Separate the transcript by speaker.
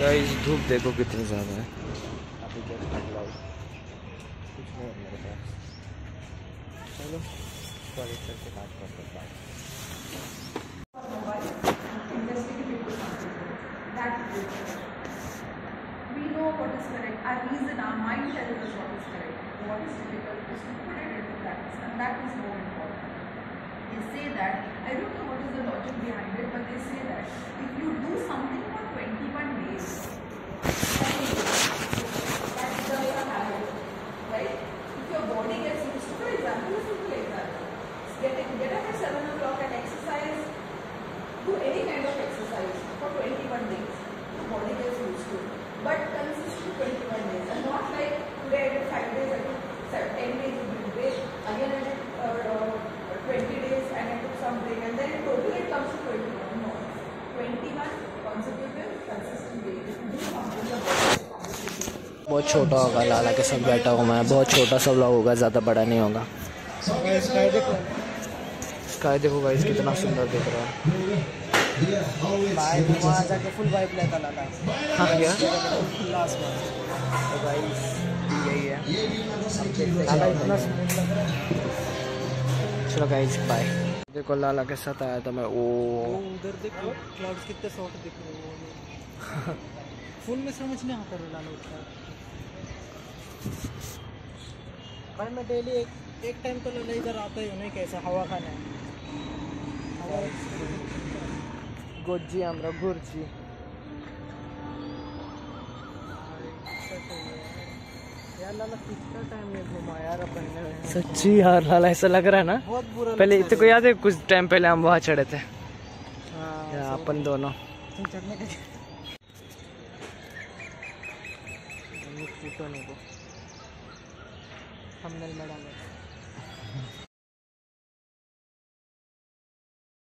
Speaker 1: Guys धूप देखो कितनी ज़्यादा है
Speaker 2: अभी जस्ट कुछ है मेरे पास चलो कॉलेज करके बात करते हैं.
Speaker 3: We know what is correct. Our reason, our mind tells us what is correct. What is difficult is to put it into practice, and that is more important. They say that, I don't know what is the logic behind it, but they say that if you do something
Speaker 1: बहुत छोटा होगा लाला के साथ बैठा हूँ मैं। बहुत छोटा सा व्लॉग होगा ज़्यादा बड़ा नहीं होगा। स्काई देखो गाइस कितना सुंदर दिख रहा है।
Speaker 2: फुल बाइक लेता लाला।
Speaker 1: हाँ क्या? तो गाइस यही है। चलो गाइस बाय देखो लाला के साथ आया था मैं ओ।
Speaker 2: उधर देखो क्लाउड्स कितने सॉफ्ट दिख रहे हैं। फुल में समझ नहीं आता लाला उसका भाई मैं डेली एक एक टाइम तो लाला इधर आता ही हूँ नहीं कैसा हवा खाने। हवा
Speaker 1: गोजी हमरा गुरजी
Speaker 2: यार टाइम में घुमा यार अपन ने।
Speaker 1: सच्ची यार लाला ऐसा लग रहा है ना?
Speaker 2: बहुत बुरा
Speaker 1: पहले इतने को याद है कुछ टाइम पहले हम वहाँ चढ़े थे।
Speaker 2: है। हाँ
Speaker 1: अपन दोनों।
Speaker 2: चढ़ने के। हमने में डाला